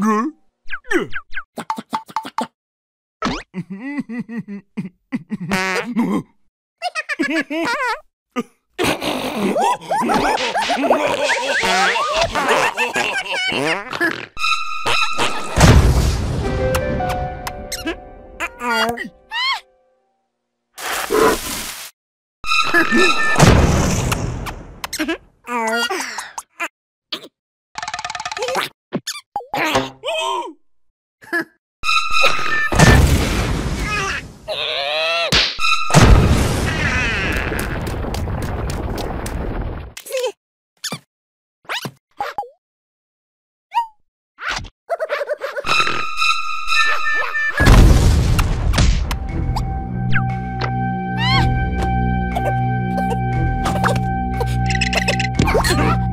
hungry. Uh-oh. 啊